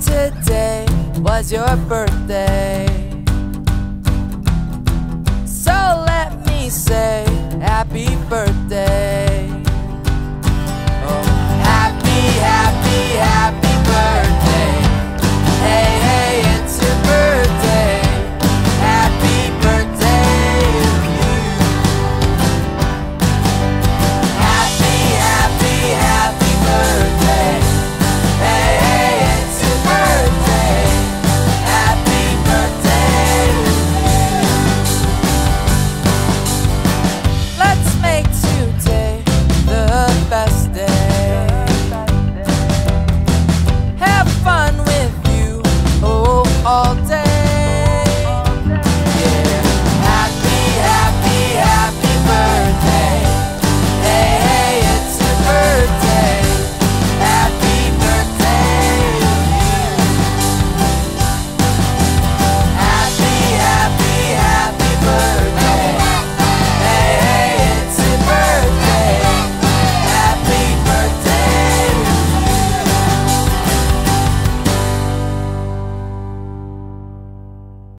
today was your birthday. So let me say happy birthday.